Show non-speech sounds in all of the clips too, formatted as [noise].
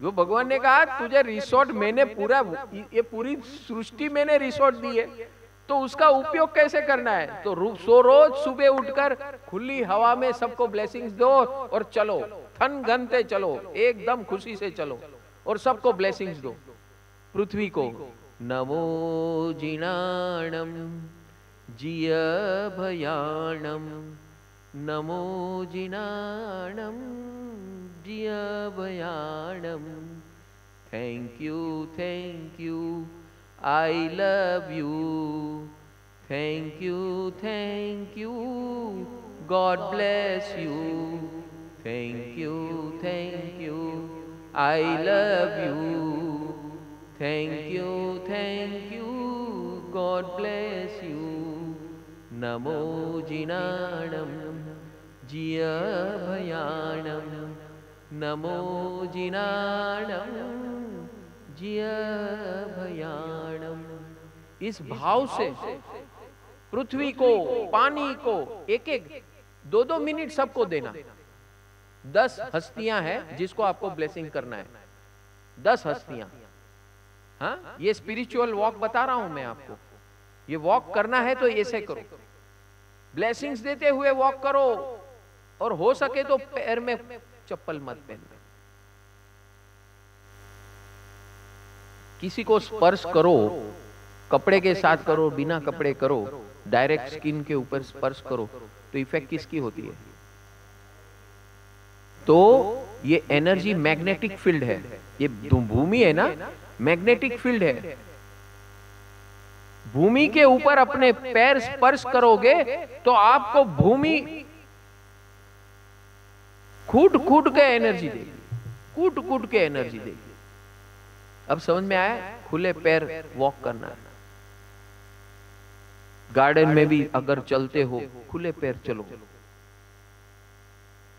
वो भगवान ने कहा, तुझे रिसोर्ट मैंने पूरा, ये पूरी सृष्टि मैंने रिसोर्ट दी है। तो उसका उपयोग कैसे करना है? तो सो रोज सुबह उठकर खुली हवा में सबको ब्लेसिंग्स दो और चलो। थन घनते चलो। एकदम खुशी से चलो और सबको ब्लेसिंग्स दो। पृथ्वी को, नमो जिनाणम जिय भयाणम नमो जिनाणम Priyavayanam. Thank you, thank you, I love you. Thank you, thank you, God bless you. Thank you, thank you, I love you. Thank you, thank you, God bless you. Namo Jinanam, Jiyabhayanam. Namo Jinanam भयाणम इस भाव से पृथ्वी को, पानी को एक एक दो दो मिनट सबको देना। दस हस्तियाँ हैं जिसको आपको ब्लेसिंग करना है। दस हस्तियाँ। हाँ? ये स्पिरिचुअल वॉक बता रहा हूँ मैं आपको। ये वॉक करना है तो ऐसे करो। ब्लेसिंग्स देते हुए वॉक करो। और हो सके तो पैर में चप्पल मत पहनना किसी को स्पर्श करो, कपड़े के साथ करो, बिना कपड़े करो डायरेक्ट स्किन के ऊपर स्पर्श करो तो इफ़ेक्ट किसकी होती है? तो ये एनर्जी मैग्नेटिक फ़ील्ड है। ये भूमि है ना? मैग्नेटिक फ़ील्ड है। भूमि के ऊपर अपने पैर स्पर्श करोगे तो आपको भूमि कूट कूट के एनर्जी देगी। कूट कूट के एनर्जी देगी। अब समझ में आया? खुले पैर वॉक करना। है गार्डन में भी अगर चलते हो खुले पैर चलो।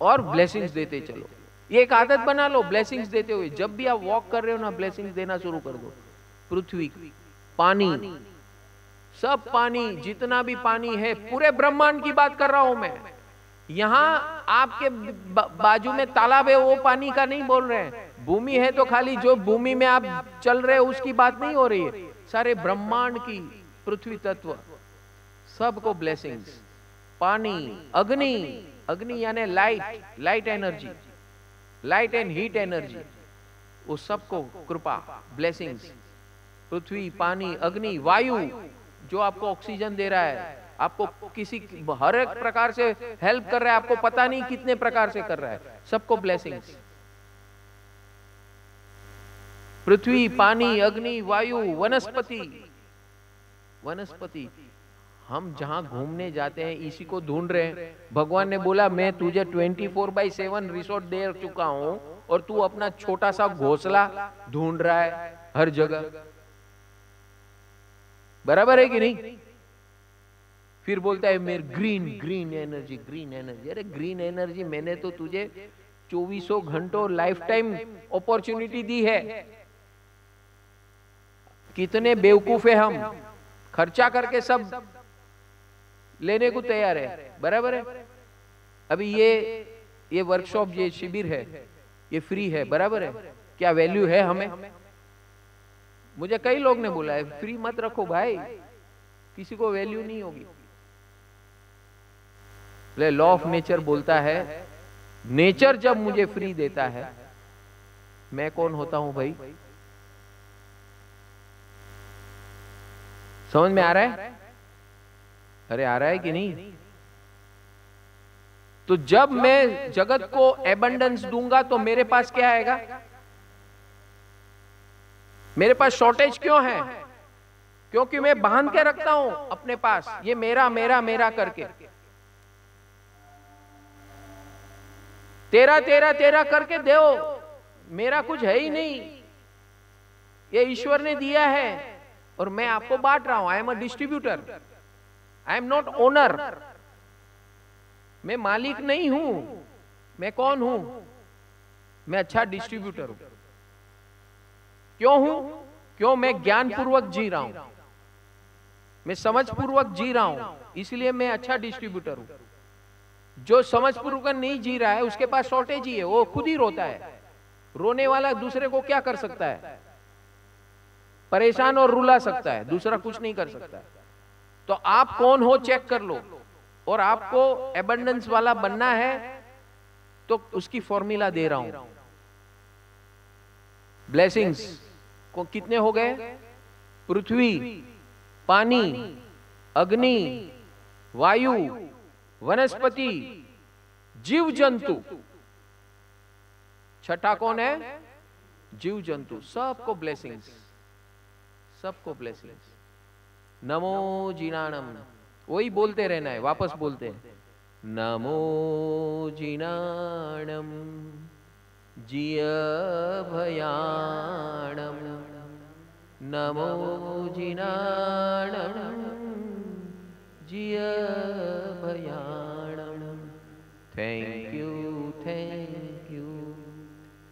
और ब्लेसिंग्स देते चलो। ये एक आदत बना लो ब्लेसिंग्स देते हुए। जब भी आप वॉक कर रहे हो ना ब्लेसिंग्स देना शुरू कर दो। पृथ्वी पानी। सब पानी जितना भी पानी है पूरे ब्रह्मांड की बात कर रहा हूँ मैं। यहाँ आपके बाजू में तालाब है, वो पानी का नहीं बोल रहे हैं। भूमि है तो खाली, जो भूमि में आप चल रहे हो, उसकी बात नहीं हो रही है। सारे ब्रह्मांड की पृथ्वी तत्व, सबको ब्लेसिंग्स पानी, अग्नि अग्नि यानी light light energy light and heat energy वो सबको कृपा ब्लेसिंग्स पृथ्वी, पानी, अग्नि, वायु, जो आपको ऑक्सीजन दे रहा है आपको किसी हर एक प्रकार से हेल्प कर रहा है आपको पता नहीं कितने प्रकार से कर रहा है। सबको ब्लेसिंग्स पृथ्वी पानी अग्नि वायु वनस्पति। वनस्पति। हम जहाँ घूमने जाते हैं इसी को ढूंढ रहे हैं। भगवान ने बोला मैं तुझे 24 फोर बाई सेवन रिसोर्ट दे चुका हूँ और तू अपना छोटा सा घोसला ढूंढ रहा है हर जगह। बराबर है कि नहीं? फिर बोलता है मेरे green green energy green energy अरे ग्रीन एनर्जी मैंने तो तुझे चौबीसों घंटों लाइफ टाइम अपॉर्चुनिटी दी है। कितने बेवकूफ़ है हम। खर्चा करके सब लेने को तैयार है। बराबर है? अभी ये ये वर्कशॉप ये शिविर है। ये फ्री है। बराबर है? क्या वैल्यू है हमें? मुझे कई लोग ने बोला है फ्री मत रखो भाई। किसी को वैल्यू नहीं होगी। लॉ ऑफ़ नेचर बोलता है नेचर जब मुझे फ्री देता है, मैं कौन होता हूँ भाई? समझ में आ रहा है? अरे आ रहा है कि नहीं? तो जब मैं जगत को एबंडेंस दूँगा तो मेरे पास क्या आएगा? मेरे पास शॉर्टेज क्यों है? क्योंकि मैं बाँध के रखता हूँ अपने पास, ये मेरा मेरा मेरा करके। तेरा तेरा तेरा करके दो। मेरा कुछ है ही नहीं। ये ईश्वर ने दिया है और मैं आपको बांट रहा हूँ। I am a distributor I am not owner मैं मालिक नहीं हूँ। मैं कौन हूँ? मैं अच्छा डिस्ट्रीब्यूटर हूँ। क्यों हूँ? क्यों मैं ज्ञान पूर्वक जी रहा हूँ? मैं समझ पूर्वक जी रहा हूँ। इसलिए मैं अच्छा डिस्ट्रीब्यूटर हूँ। जो समझ पूर्वक नहीं जी रहा है, उसके पास शॉर्टेज ही है, वो खुद ही रोता है। रोने वाला दूसरे को क्या कर सकता है? परेशान और रुला सकता है, दूसरा कुछ नहीं कर सकता। तो आप कौन हो चेक कर लो। और आपको एबंडेंस वाला बनना है तो उसकी फॉर्मूला दे रहा हूँ। ब्लेसिंग्स को कितने हो गए? पृथ्वी, पानी, अग्नि, वायु वनस्पति जीव जंतु छठा कौन है? जीव जंतु सबको ब्लेसिंग्स सबको ब्लेसिंग्स नमो जिनाणम वही बोलते रहना है वापस बोलते हैं। नमो जिनाणम जिय भयाणम नमो जिनाणम जिय भयाणम Thank you, thank you.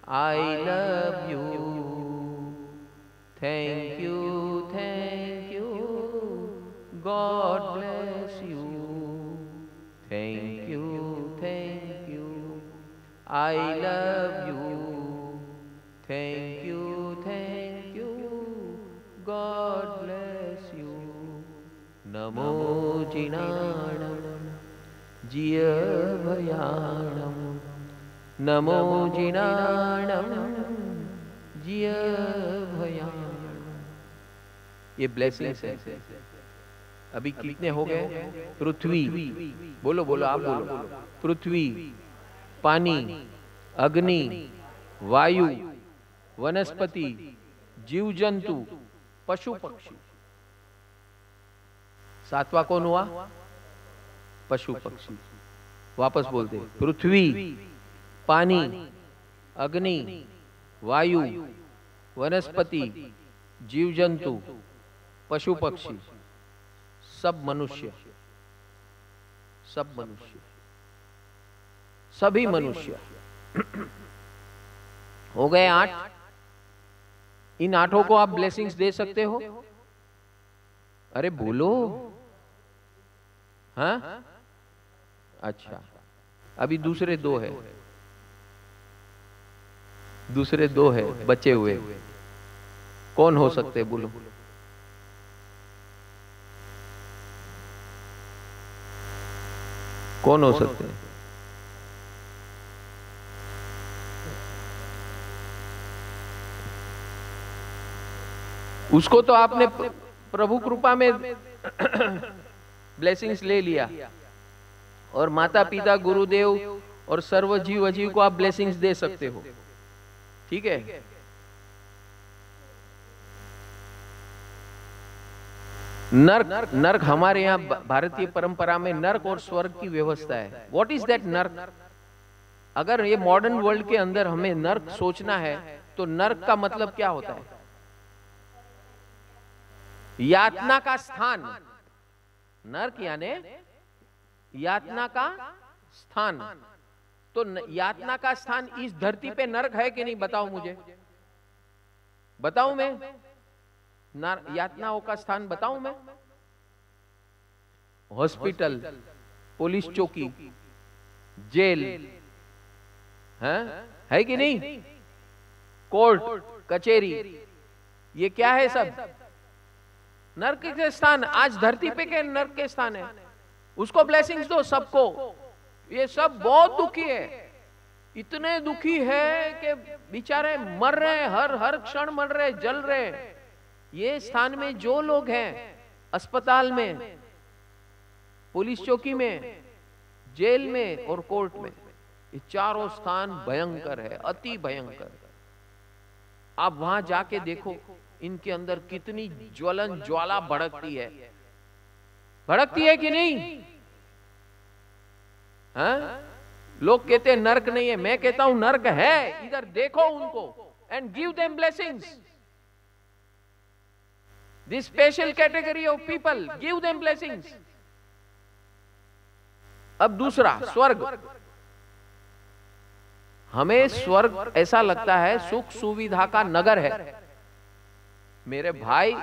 I love you. Thank you, thank you. God bless you. Thank you, thank you. I love you. Thank you, thank you. God bless you. Namo Jinam. जिय भयाणम नमो जिनाणम। जिय भयाणम ये ब्लेसिंग्स है। अभी कितने हो गए? पृथ्वी। बोलो बोलो आप बोलो पृथ्वी। पानी। अग्नि। वायु। वनस्पति। जीव जंतु पशु पक्षी सातवा कौन हुआ? पशु पक्षी वापस बोलते पृथ्वी, पानी, अग्नि, वायु, वनस्पति जीव जंतु पशु पक्षी सब मनुष्य। सब मनुष्य। सभी मनुष्य। हो गए आठ। इन आठों को आप ब्लेसिंग्स दे सकते हो? अरे बोलो। हाँ? अच्छा। अभी दूसरे दो है। दूसरे दो है बचे हुए। कौन हो सकते बोलो। कौन हो सकते हैं? उसको तो आपने प्रभु कृपा में [coughs] [coughs] ब्लेसिंग्स ले लिया। और माता पिता गुरुदेव और सर्व जीव अजीव को आप ब्लेसिंग्स दे सकते हो। ठीक है? नर्क नर्क हमारे यहाँ भारतीय परंपरा में नर्क और स्वर्ग की व्यवस्था है। व्हाट इज़ दैट नर्क? अगर ये मॉडर्न वर्ल्ड के अंदर हमें नर्क सोचना है तो नर्क का मतलब क्या होता है? यातना का स्थान। नर्क यानी यातना का स्थान। तो यातना का स्थान इस धरती पे नर्क है कि नहीं, बताओ मुझे। बताऊँ मैं? यातनाओं का स्थान बताऊँ मैं? हॉस्पिटल, पुलिस चौकी, जेल, है? है कि नहीं? कोर्ट कचेरी ये क्या है सब? नर्क के स्थान, आज धरती पे के नर्क के स्थान है। उसको ब्लेसिंग्स दो सबको। ये सब बहुत दुखी है। इतने दुखी है कि बेचारे मर रहे हर हर क्षण मर रहे जल रहे ये स्थान में जो लोग हैं, अस्पताल में, पुलिस चौकी में, जेल में और कोर्ट में, ये चारों स्थान भयंकर है, अति भयंकर। आप वहाँ जाके देखो, इनके अंदर कितनी ज्वलन ज्वाला भड़कती है। भड़कती है कि नहीं? हा? लोग कहते हैं नर्क नहीं है। मैं कहता हूँ नर्क है। इधर देखो उनको and give them blessings this special category of people give them blessings अब दूसरा स्वर्ग। हमें स्वर्ग ऐसा लगता है सुख सुविधा का नगर है। मेरे भाई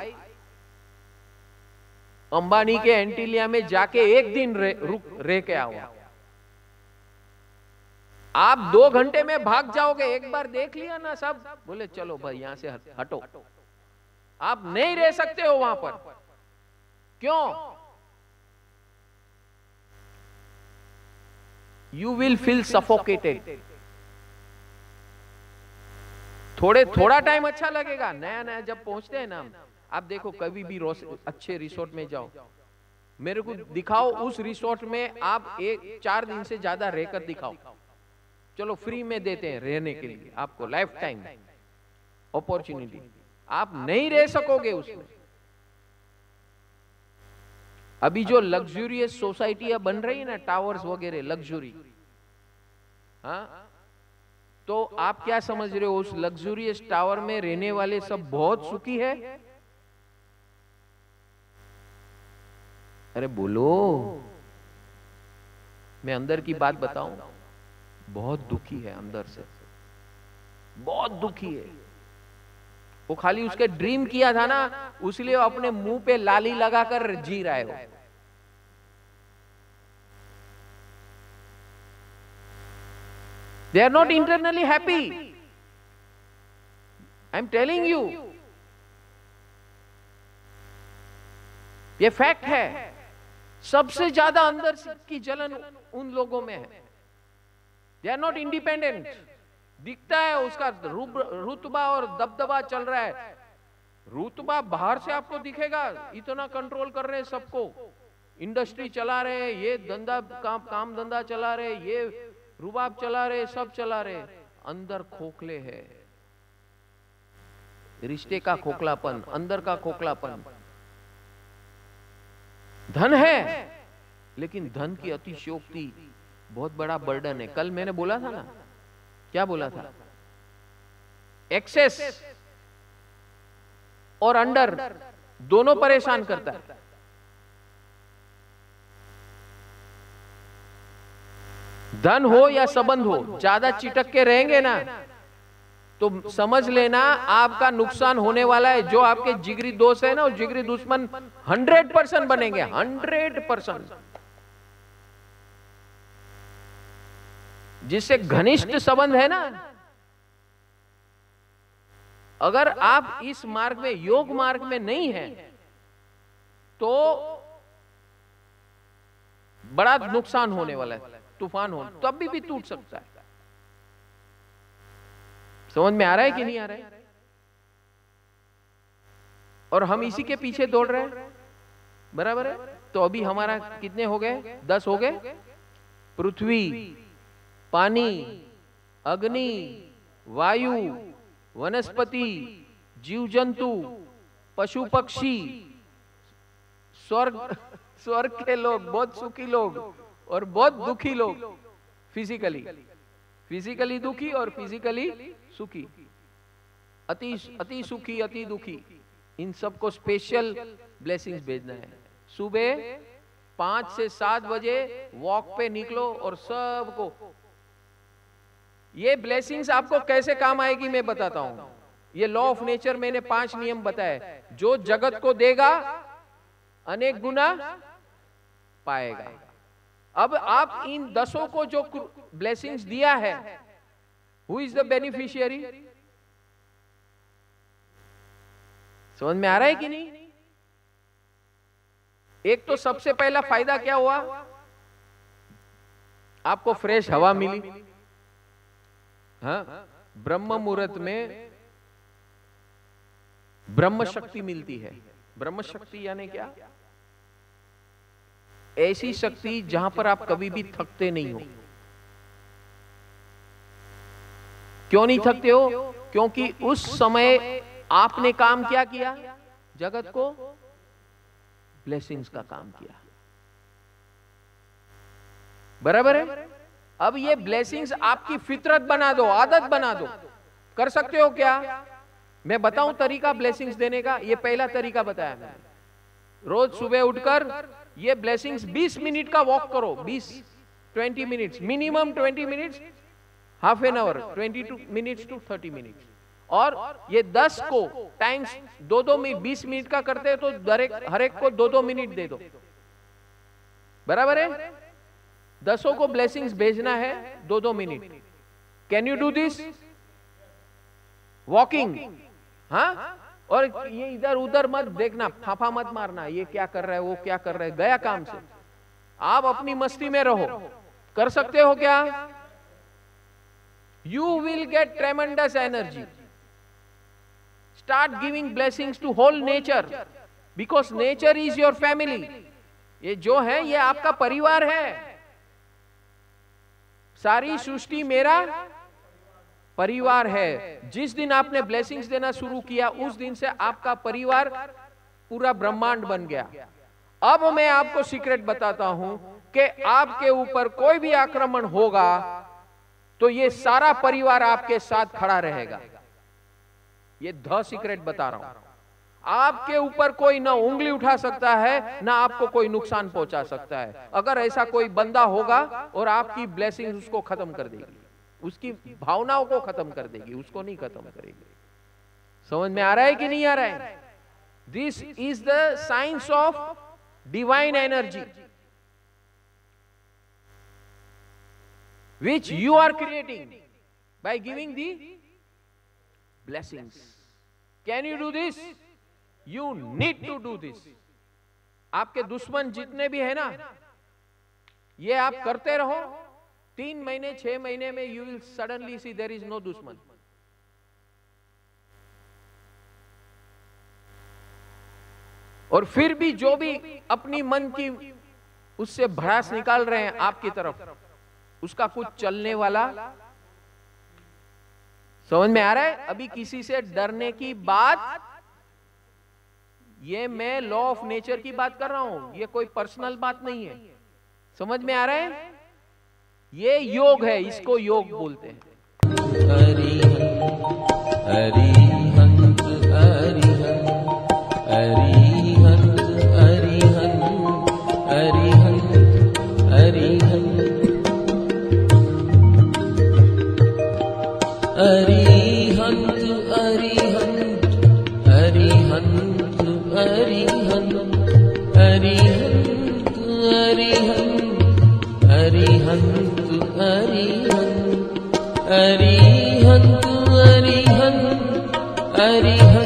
अंबानी के एंटीलिया में जाके एक दिन रे, रुक रह के आओ आप दो घंटे में भाग जाओगे, एक बार देख लिया ना सब। बोले, चलो भाई, यहाँ से हटो आप नहीं रह सकते हो वहाँ पर। क्यों? यू विल फील सफोकेटेड थोड़े, थोड़ा टाइम अच्छा लगेगा। नया नया जब पहुँचते हैं ना आप देखो, कभी भी अच्छे रिसोर्ट में जाओ। मेरे को दिखाओ, उस रिसोर्ट में आप एक, चार दिन से ज़्यादा रहकर दिखाओ। चलो फ्री में देते हैं रहने के लिए। आपको लाइफ टाइम अपॉर्चुनिटी आप नहीं रह सकोगे उसमें। अभी जो लग्जूरियस सोसाइटियाँ बन रही है ना टावर्स वगैरह लग्जूरी हाँ? तो आप क्या समझ रहे हो उस लग्जूरियस टावर में रहने वाले सब बहुत सुखी है? अरे बोलो। मैं अंदर की बात बताऊँ? बहुत दुखी है अंदर से। बहुत दुखी है। वो खाली उसके ड्रीम किया था ना, उसलिए अपने मुँह पे लाली लगाकर जी रहा है वो। They are not internally happy I am telling you ये फैक्ट है। सबसे ज़्यादा अंदर की जलन उन लोगों में है। दे आर नॉट इंडिपेंडेंट दिखता है उसका रुतबा और दबदबा चल रहा है। रुतबा बाहर से आपको दिखेगा, इतना कंट्रोल कर रहे हैं सबको। इंडस्ट्री चला रहे ये धंधा काम काम धंधा चला रहे ये रुबाब चला रहे सब चला रहे अंदर खोखले है। रिश्ते का खोखलापन, अंदर का खोखलापन। धन है, लेकिन धन की अतिशोक्ति बहुत बड़ा बर्डन है। कल मैंने बोला था ना? क्या बोला था? एक्सेस और अंडर दोनों परेशान करता है। धन हो या संबंध हो, ज़्यादा चिटक के रहेंगे ना तो समझ लेना आपका नुकसान होने वाला है। जो आपके जिगरी दोस्त है ना, वो जिगरी दुश्मन हंड्रेड परसेंट बनेंगे। हंड्रेड परसेंट जिससे घनिष्ठ संबंध है ना? अगर आप इस मार्ग में योग मार्ग में नहीं है तो बड़ा नुकसान होने वाला है तूफ़ान हो तब भी, भी टूट सकता है। समझ में आ रहा है कि नहीं आ रहा है? और हम इसी के पीछे दौड़ रहे हैं। बराबर है? तो अभी हमारा कितने हो गए? दस हो गए? पृथ्वी। पानी, अग्नि, वायु, वनस्पति जीव जंतु पशु पक्षी, स्वर्ग स्वर्ग के लोग, बहुत सुखी लोग और बहुत दुखी लोग फिजिकली फिजिकली दुखी और फिजिकली सुखी। अति अति सुखी, अति दुखी। इन सबको स्पेशल ब्लेसिंग्स भेजना है। सुबह पाँच से सात बजे वॉक पे निकलो और सबको ये ब्लेसिंग्स आपको कैसे काम आएगी मैं बताता हूँ। ये लॉ ऑफ़ नेचर मैंने पाँच नियम बताए। जो जगत को देगा, अनेक गुना पाएगा। अब आप इन दसों को जो ब्लेसिंग्स दिया है हु इज़ द बेनिफिशियरी समझ में आ रहा है कि नहीं? एक तो सबसे पहला फ़ायदा क्या हुआ? आपको फ्रेश हवा मिली। हाँ? ब्रह्म मुहूर्त में ब्रह्म शक्ति मिलती है। ब्रह्म शक्ति यानी क्या? ऐसी शक्ति जहाँ पर आप कभी भी थकते नहीं हो। क्यों नहीं थकते हो? क्योंकि उस समय आपने काम क्या किया? जगत को ब्लेसिंग्स का काम किया। बराबर है? अब ये ब्लेसिंग्स आपकी फितरत बना दो आदत बना दो। कर सकते हो क्या? मैं बताऊँ तरीका ब्लेसिंग्स देने का? ये पहला तरीका बताया मैंने। रोज सुबह उठकर ये ब्लेसिंग्स 20 मिनट का वॉक करो 20 20 minutes minimum 20 minutes half an hour 22 minutes to 30 minutes और ये 10 को टाइम्स दो दो में 20 मिनट का करते हैं तो हर एक को दो दो मिनट दे दो बराबर है? दसों को ब्लेसिंग्स भेजना है दो दो minute can you do this walking हाँ? और ये इधर उधर मत देखना फाफा मत मारना ये क्या कर रहा है वो क्या कर रहा है गया काम से। आप अपनी मस्ती में रहो। कर सकते हो क्या? You will get tremendous energy start giving blessings to whole nature because nature is your family ये जो है ये आपका परिवार है। सारी सृष्टि मेरा परिवार है। जिस दिन आपने ब्लेसिंग्स देना शुरू किया, उस दिन से आपका परिवार पूरा ब्रह्मांड बन गया। अब मैं आपको सीक्रेट बताता हूँ कि आपके ऊपर कोई भी आक्रमण होगा तो ये सारा परिवार आपके साथ खड़ा रहेगा। ये ध सीक्रेट बता रहा हूँ। आपके ऊपर कोई ना उंगली उठा सकता है, ना आपको कोई नुकसान पहुँचा सकता है अगर ऐसा कोई बंदा होगा और आपकी ब्लेसिंग उसको खत्म कर देगी, उसकी भावनाओं को खत्म कर देगी, उसको नहीं खत्म करेगी समझ में आ रहा है कि नहीं आ रहा है this is the science of divine energy which you are creating by giving the blessings. Can you do this? You need to do this. आपके दुश्मन जितने भी है ना, ये आप करते रहो। तीन महीने, छह महीने में you will suddenly see there is no दुश्मन। और फिर भी जो भी अपनी मन की उससे भड़ास निकाल रहे हैं आपकी तरफ़, उसका कुछ चलने वाला। समझ में आ रहा है? अभी किसी से डरने की बात ये मैं लॉ ऑफ़ नेचर की बात कर रहा हूँ। ये कोई पर्सनल बात नहीं है। समझ में आ रहा है? ये योग है, इसको योग बोलते हैं। हरी, हरि। जिया